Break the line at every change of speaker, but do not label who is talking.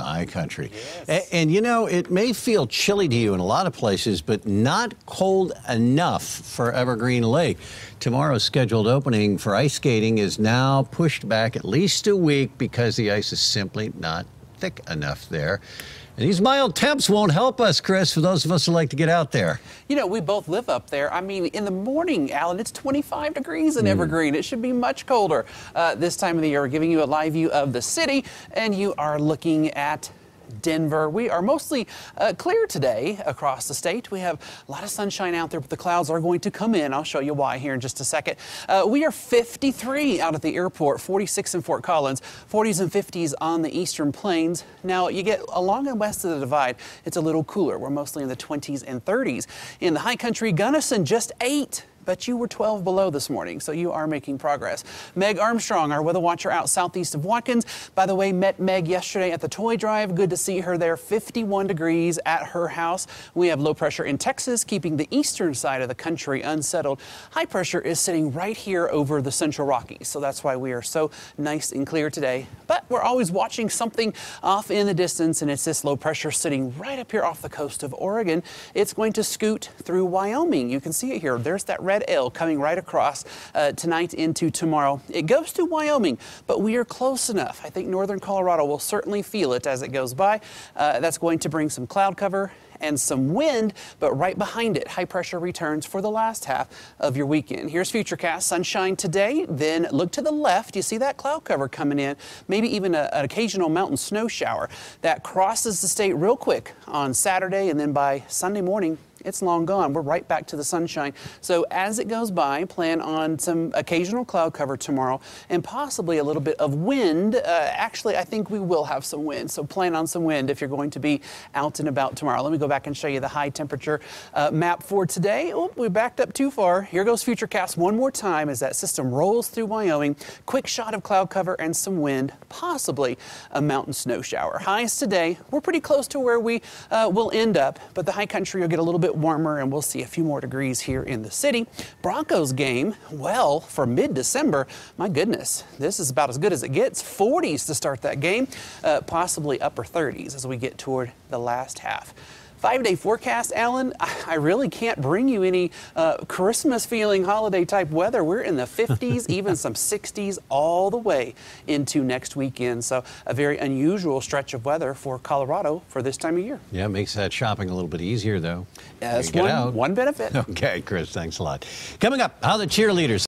the high country. Yes. And, and, you know, it may feel chilly to you in a lot of places, but not cold enough for Evergreen Lake. Tomorrow's scheduled opening for ice skating is now pushed back at least a week because the ice is simply not thick enough there. These mild temps won't help us, Chris, for those of us who like to get out there.
You know, we both live up there. I mean, in the morning, Alan, it's 25 degrees in mm. Evergreen. It should be much colder uh, this time of the year. We're giving you a live view of the city, and you are looking at Denver. We are mostly uh, clear today across the state. We have a lot of sunshine out there, but the clouds are going to come in. I'll show you why here in just a second. Uh, we are 53 out at the airport, 46 in Fort Collins, 40s and 50s on the eastern plains. Now, you get along and west of the divide, it's a little cooler. We're mostly in the 20s and 30s. In the high country, Gunnison, just 8 but you were 12 below this morning, so you are making progress. Meg Armstrong, our weather watcher out southeast of Watkins. By the way, met Meg yesterday at the toy drive. Good to see her there. 51 degrees at her house. We have low pressure in Texas, keeping the eastern side of the country unsettled. High pressure is sitting right here over the central Rockies, so that's why we are so nice and clear today. But we're always watching something off in the distance, and it's this low pressure sitting right up here off the coast of Oregon. It's going to scoot through Wyoming. You can see it here. There's that red L coming right across uh, tonight into tomorrow. It goes to Wyoming, but we are close enough. I think northern Colorado will certainly feel it as it goes by. Uh, that's going to bring some cloud cover and some wind, but right behind it, high pressure returns for the last half of your weekend. Here's Futurecast sunshine today, then look to the left. You see that cloud cover coming in, maybe even a, an occasional mountain snow shower that crosses the state real quick on Saturday, and then by Sunday morning, it's long gone. We're right back to the sunshine. So as it goes by, plan on some occasional cloud cover tomorrow and possibly a little bit of wind. Uh, actually, I think we will have some wind. So plan on some wind if you're going to be out and about tomorrow. Let me go back and show you the high temperature uh, map for today. Oh, we backed up too far. Here goes Futurecast one more time as that system rolls through Wyoming. Quick shot of cloud cover and some wind, possibly a mountain snow shower. Highs today, we're pretty close to where we uh, will end up, but the high country will get a little bit warmer and we'll see a few more degrees here in the city. Broncos game, well, for mid-December, my goodness, this is about as good as it gets. 40s to start that game, uh, possibly upper 30s as we get toward the last half. Five day forecast, Alan, I really can't bring you any uh, Christmas feeling holiday type weather. We're in the 50s, even some 60s, all the way into next weekend. So, a very unusual stretch of weather for Colorado for this time of year.
Yeah, it makes that shopping a little bit easier, though.
Yeah, that's one, one benefit.
Okay, Chris, thanks a lot. Coming up, how the cheerleaders